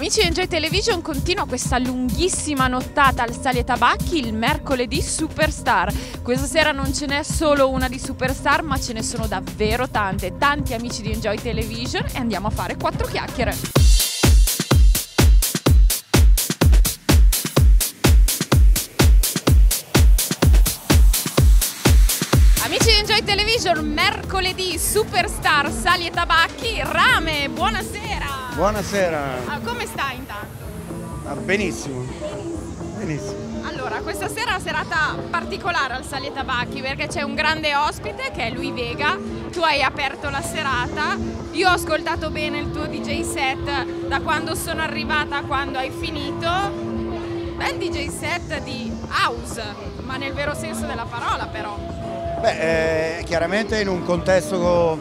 Amici di Enjoy Television continua questa lunghissima nottata al Sali e Tabacchi il mercoledì Superstar. Questa sera non ce n'è solo una di Superstar, ma ce ne sono davvero tante, tanti amici di Enjoy Television e andiamo a fare quattro chiacchiere. Amici di Enjoy Television, mercoledì Superstar Sali e Tabacchi, Rame, buonasera! Buonasera. Ah, come stai intanto? Ah, benissimo. Benissimo. Allora, questa sera è una serata particolare al Sali e Tabacchi perché c'è un grande ospite che è lui Vega. Tu hai aperto la serata. Io ho ascoltato bene il tuo DJ set da quando sono arrivata a quando hai finito. Bel DJ set di house, ma nel vero senso della parola però. Beh, eh, chiaramente in un contesto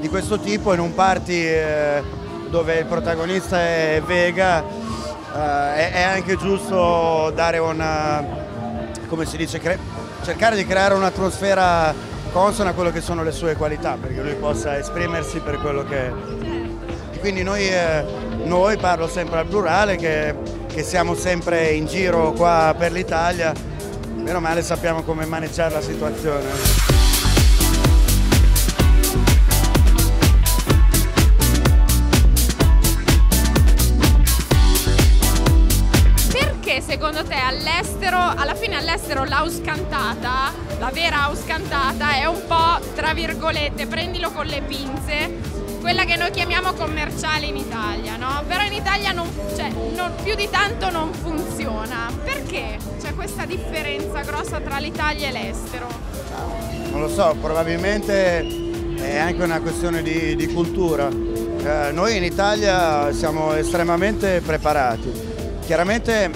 di questo tipo, in un party eh, dove il protagonista è Vega, eh, è, anche giusto dare una, come si dice, cercare di creare un'atmosfera consona a quello che sono le sue qualità, perché lui possa esprimersi per quello che è. E quindi noi, eh, noi, parlo sempre al plurale, che, che siamo sempre in giro qua per l'Italia, meno male sappiamo come maneggiare la situazione. Secondo te all'estero, alla fine all'estero l'house cantata, la vera house cantata è un po' tra virgolette, prendilo con le pinze, quella che noi chiamiamo commerciale in Italia, no? Però in Italia non- più di tanto non funziona. Perché c'è questa differenza grossa tra l'Italia e l'estero? Non lo so, probabilmente è anche una questione di, di cultura. Eh, noi in Italia siamo estremamente preparati. Chiaramente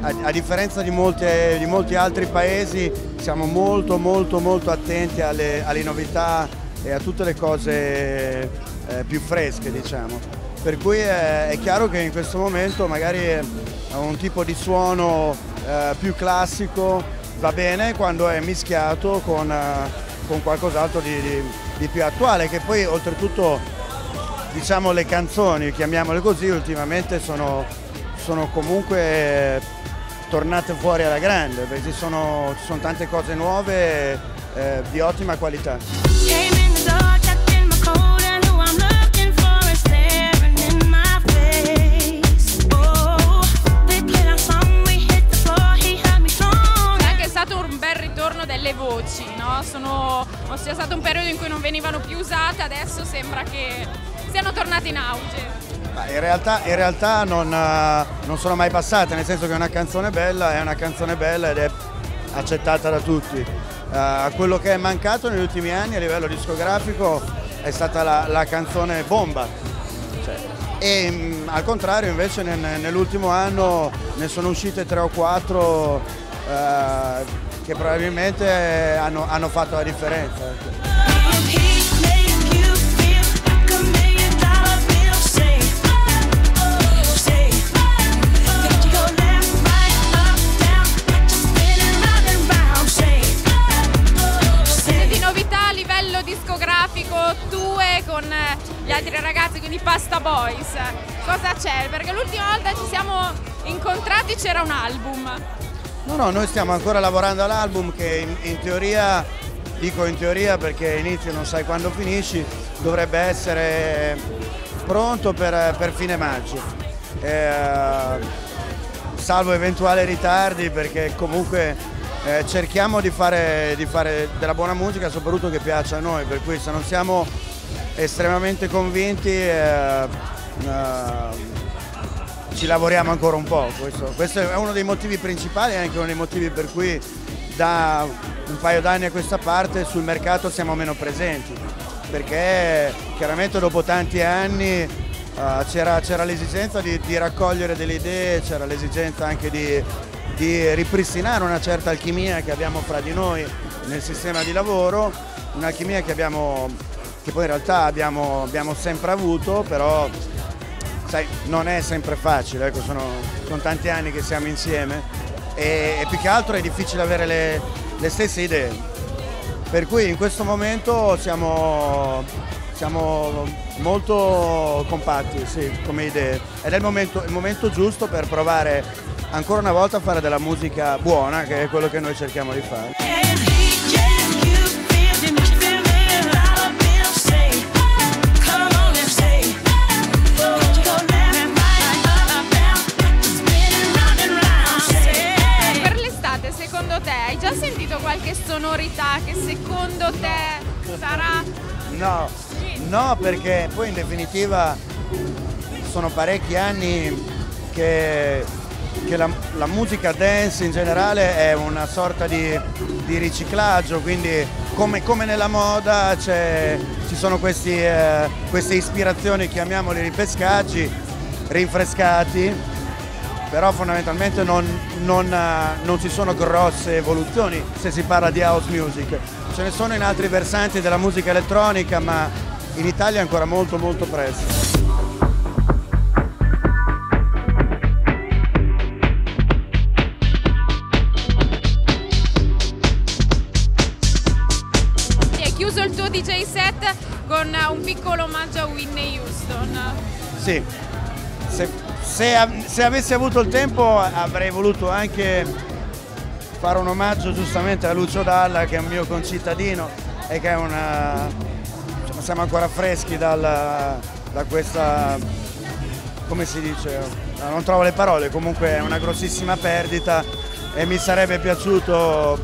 a, a differenza di, molte- di molti altri paesi siamo molto molto molto attenti alle, alle novità e a tutte le cose eh, più fresche diciamo. Per cui è, è chiaro che in questo momento magari eh, un tipo di suono eh, più classico va bene quando è mischiato con, eh, con qualcos'altro di, di- di più attuale, che poi oltretutto diciamo le canzoni, chiamiamole così, ultimamente sono, sono comunque eh, tornate fuori alla grande, perché ci sono, ci sono tante cose nuove eh, di ottima qualità. Delle voci, no? Sono, sia stato un periodo in cui non venivano più usate, adesso sembra che siano tornate in auge. In realtà, in realtà non, eh, non sono mai passate, nel senso che una canzone bella è una canzone bella ed è accettata da tutti. Eh, quello che è mancato negli ultimi anni a livello discografico è stata la, la canzone bomba. Cioè, e mh, al contrario invece nel- nell'ultimo anno ne sono uscite tre o quattro eh, che probabilmente hanno, hanno fatto la differenza. ecco. Di novità a livello discografico tue con eh, gli altri ragazzi, quindi Pasta Boys, cosa c'è? Perché l'ultima volta ci siamo incontrati c'era un album. No, no, noi stiamo ancora lavorando all'album che in, in teoria, dico in teoria perché inizi e non sai quando finisci, dovrebbe essere pronto per, per fine maggio. Eh, salvo eventuali ritardi perché comunque eh, cerchiamo di fare, di fare della buona musica soprattutto che piaccia a noi, per cui se non siamo estremamente convinti eh, eh, ci lavoriamo ancora un po', questo, questo è uno dei motivi principali e anche uno dei motivi per cui da un paio d'anni a questa parte sul mercato siamo meno presenti, perché chiaramente dopo tanti anni eh, c'era, l'esigenza di, di raccogliere delle idee, c'era l'esigenza anche di, di ripristinare una certa alchimia che abbiamo fra di noi nel sistema di lavoro, un'alchimia che, che poi in realtà abbiamo, abbiamo sempre avuto, però sai, non è sempre facile, ecco, sono, sono tanti anni che siamo insieme e, e più che altro è difficile avere le, le stesse idee. Per cui in questo momento siamo, siamo molto compatti sì, come idee ed è il momento, il momento giusto per provare ancora una volta a fare della musica buona, che è quello che noi cerchiamo di fare. Sonorità che secondo te sarà... No, no, perché poi in definitiva sono parecchi anni che, che la, la musica dance in generale è una sorta di, di riciclaggio, quindi come, come nella moda ci sono questi, eh, queste ispirazioni, chiamiamoli ripescaggi, rinfrescati, però fondamentalmente non, non, eh, non ci sono grosse evoluzioni se si parla di house music. Ce ne sono in altri versanti della musica elettronica, ma in Italia è ancora molto molto presto. Hai chiuso il tuo DJ set con un piccolo omaggio a Whitney Houston. Sì, se, se se avessi avuto il tempo avrei voluto anche fare un omaggio giustamente a Lucio Dalla che è un mio concittadino e che è una... insomma, siamo ancora freschi dal- da questa... come si dice? Non trovo le parole, comunque è una grossissima perdita e mi sarebbe piaciuto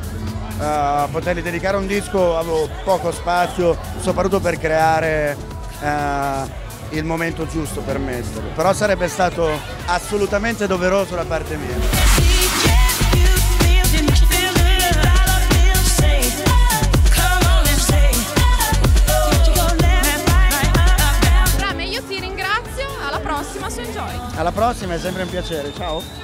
eh, potergli dedicare un disco, avevo poco spazio, soprattutto per creare eh, il momento giusto per metterlo, però sarebbe stato assolutamente doveroso da parte mia. Rame, io ti ringrazio, alla prossima su Enjoy. Alla prossima, è sempre un piacere, ciao!